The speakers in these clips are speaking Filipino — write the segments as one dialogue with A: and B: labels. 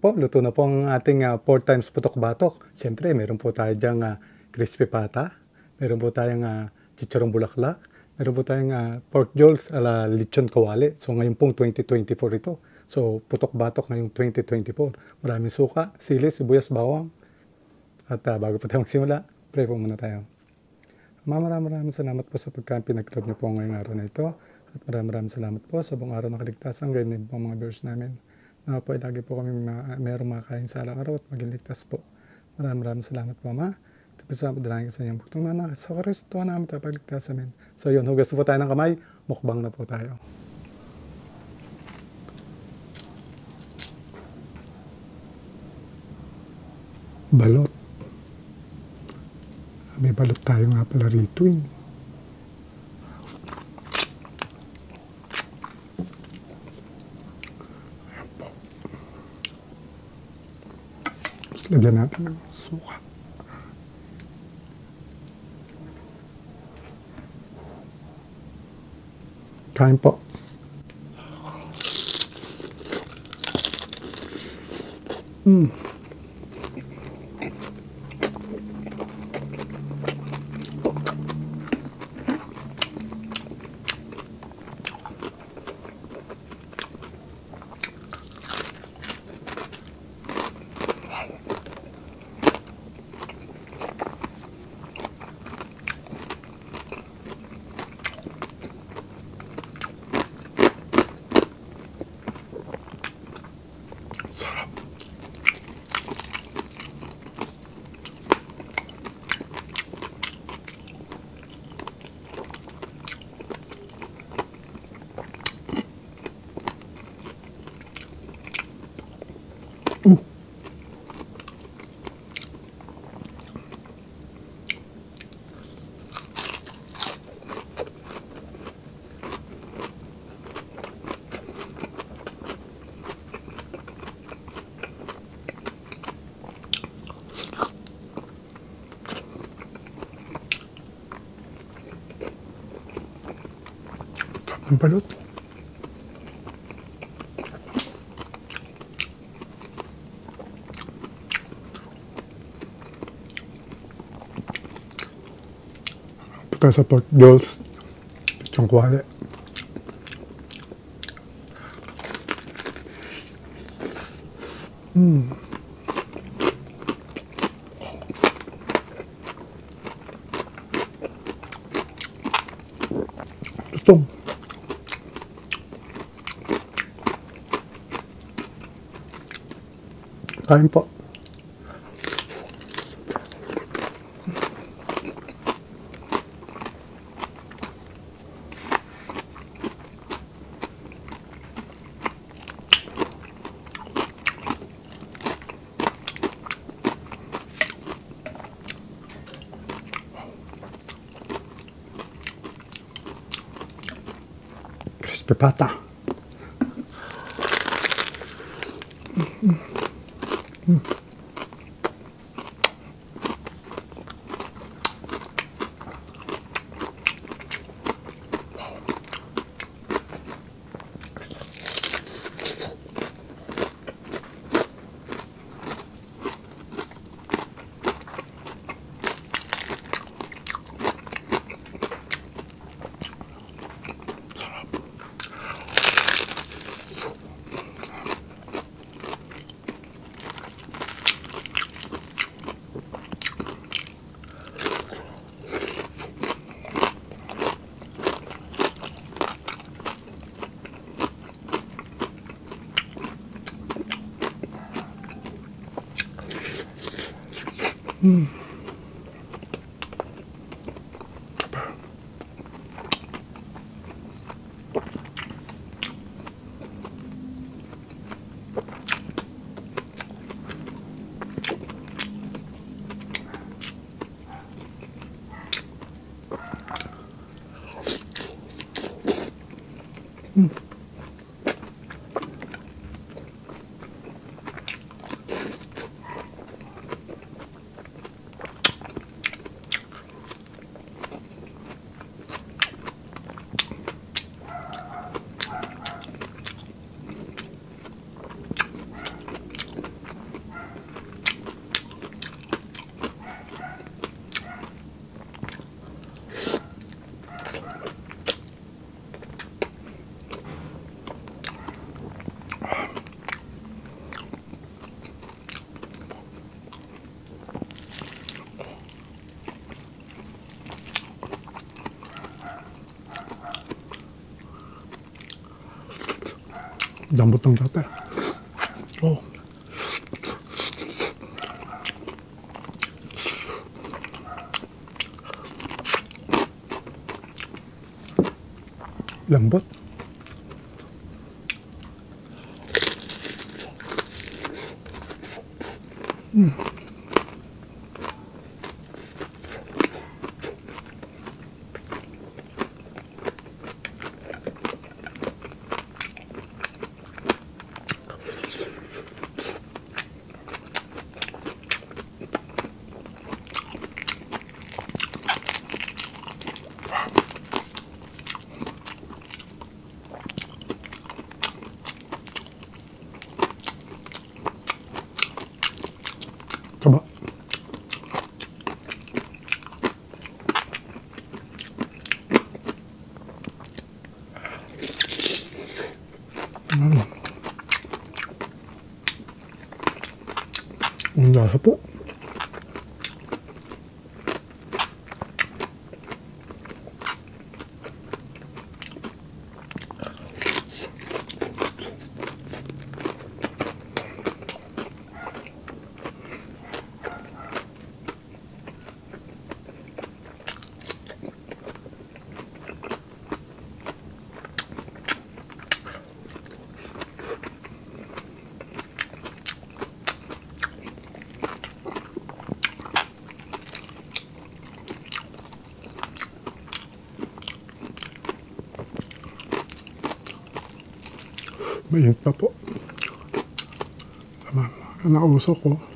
A: po, luto na po ang ating uh, four times putok-batok. Siyempre, meron po tayo diyang uh, crispy pata. Meron po tayong uh, chicharong bulaklak. Meron po tayong uh, pork jolls ala lechon kawali. So ngayon pong 2024 ito. So putok-batok ngayong 2024. Maraming suka, sili, sibuyas, bawang. At uh, bago po tayo magsimula, pray po muna tayo. Maraming maraming salamat po sa pagka pinag-club niyo po ngayong araw na ito. At maraming maraming salamat po sa buong araw ng kaligtasan. Ganyan po mga viewers namin. Na po ay lagi po kami ma- mayroong makain sa araw-araw at maging ligtas po. Maraming maraming salamat po, Ma. Po sa dalangin sa inyong bugtong na sa Kristo namin tapagligtas amin. So yun, hugas po tayo ng kamay, mukbang na po tayo. Balot. May balot tayo nga pala rito eh. для на сухо. Таймпо. 嗯。Mm. Он полет. Пытается делать в клаве. Mmm. Kain po. Crispy pata. Mm. 남부탕 잡배. 어. 양봇? Mm. Po. Mainit pa po. Tama. Nausok ko. Lambot.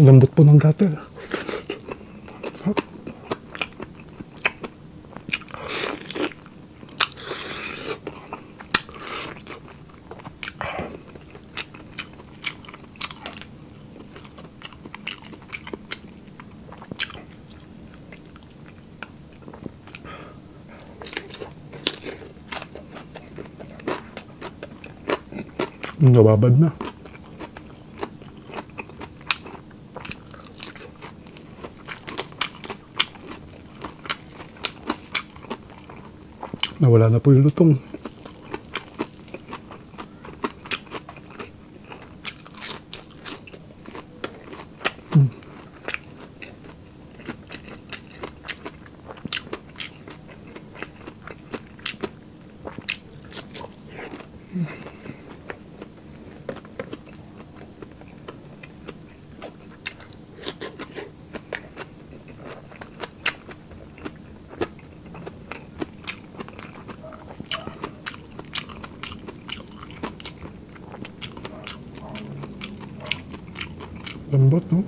A: Lambot po ng gatel. Nababad na. Nawala na po yung lutong. Lamborghini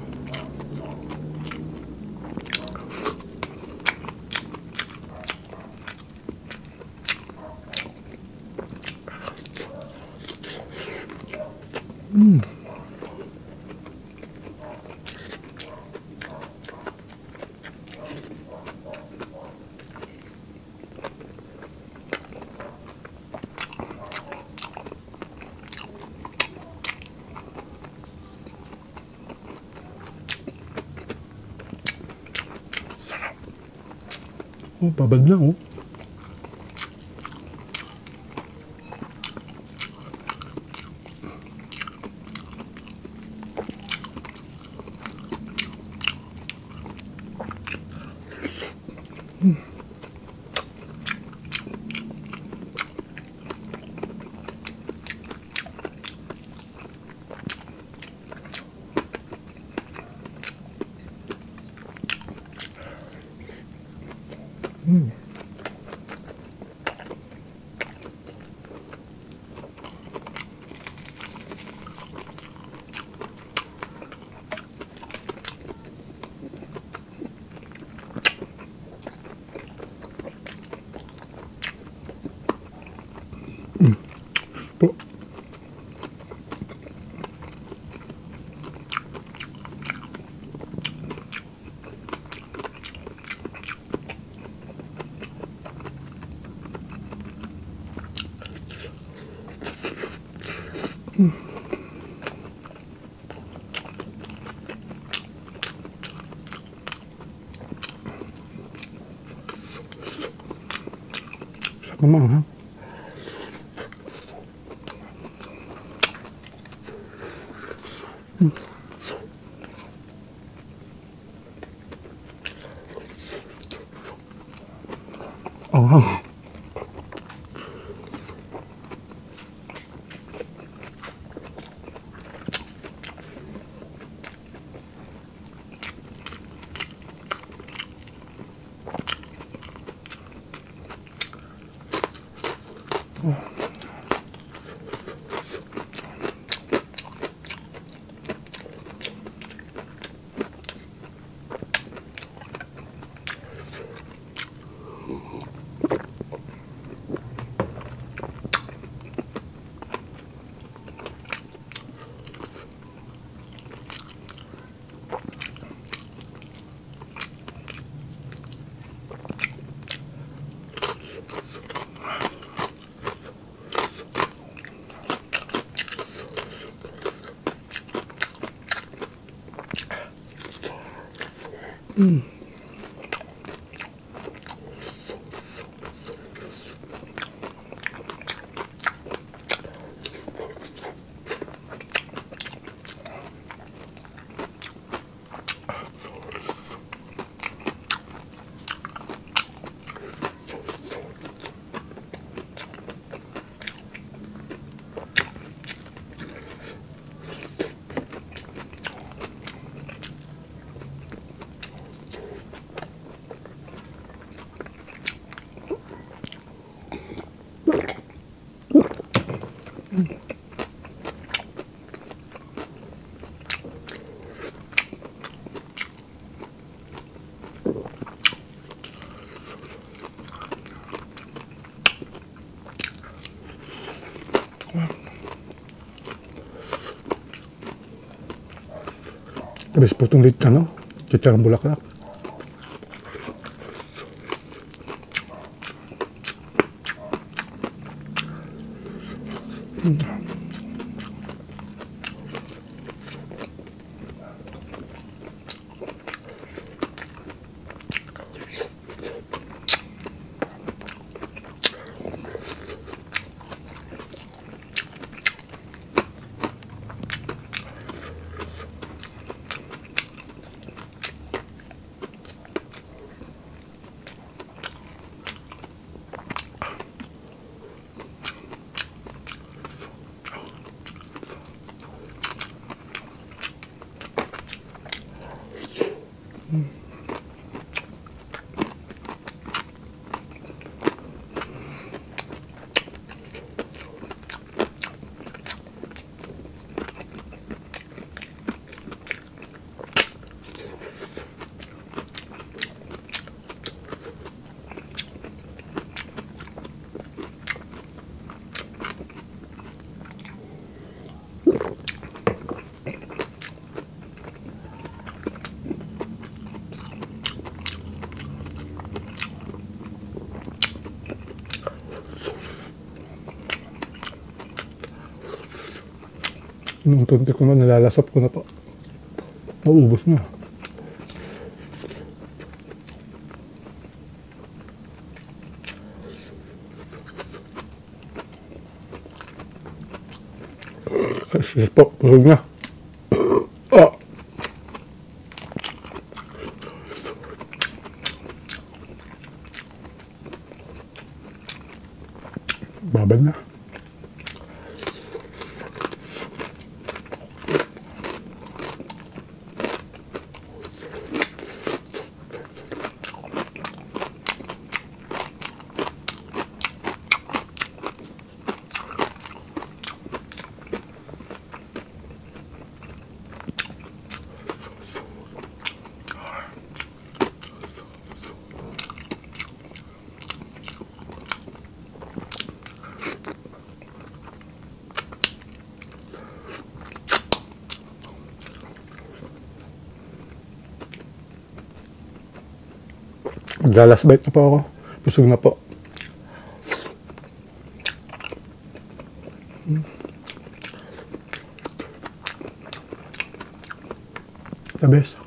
A: Oh, pas bien, oh. Mm. 음. 잠깐만. Mm. Tapos putong lit, ano? Chicharang bulaklak. Nung tunti ko na nalalasap ko na pa. Maubos na. Sige po, tulog na. Maglalas bite na po ako. Busog na po. The best.